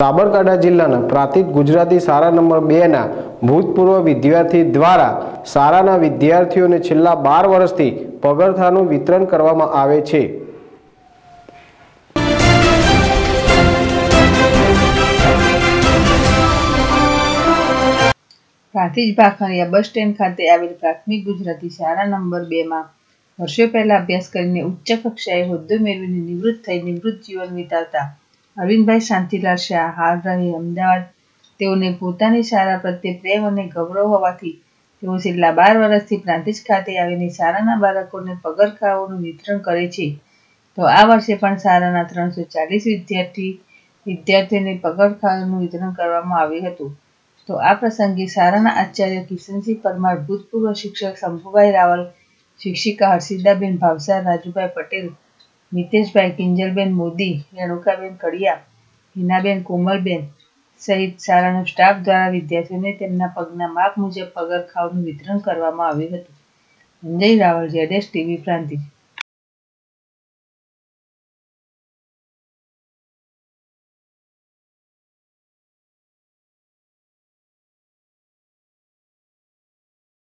સાબરકાંઠા જિલ્લાના પ્રાથમિક ગુજરાતી શાળા નંબર બેના ભૂતપૂર્વ વિદ્યાર્થી દ્વારા શાળાના વિદ્યાર્થીઓને છેલ્લા બાર વર્ષથી પગરથાનું વિતરણ કરવામાં આવે છે. પ્રાંતિજ ભાખરિયા બસ સ્ટેન્ડ ખાતે આવેલ પ્રાથમિક ગુજરાતી શાળા નંબર બેમાં વર્ષો પહેલા અભ્યાસ કરીને ઉચ્ચ કક્ષાએ હોદ્દો મેળવીને નિવૃત્ત થઈ નિવૃત્ત જીવન વિતાવતા અરવિંદભાઈ શાંતિલાલ શાહ હાલ રહે અમદાવાદ. તેઓને પોતાની શાળા પ્રત્યે પ્રેમ અને ગૌરવ હોવાથી તેઓ છેલ્લા બાર વર્ષથી પ્રાંતિજ ખાતે આવીને શાળાના બાળકોને પગરખાઓનું વિતરણ કરે છે. તો આ વર્ષે પણ શાળાના ત્રણસો ચાલીસ વિદ્યાર્થી, વિદ્યાર્થીઓને પગરખાઓનું વિતરણ કરવામાં આવ્યું હતું. તો આ પ્રસંગે શાળાના આચાર્ય કિશનસિંહ પરમાર ભૂતપૂર્વ શિક્ષક શંભુભાઈ રાવલ, શિક્ષિકા હર્ષિદાબેન ભાવસાર, રાજુભાઈ પટેલ મિતેશભાઈ કિંજલબેન મોદી, રેણુકાબેન કડિયા, હિનાબેન કોમલબેન સહિત શાળાનો સ્ટાફ દ્વારા વિદ્યાર્થીઓને તેમના પગના માપ મુજબ પગરખાઓનું વિતરણ કરવામાં આવ્યું હતું. સંજય રાવલ જેડેશ ટીવી પ્રાંતિજ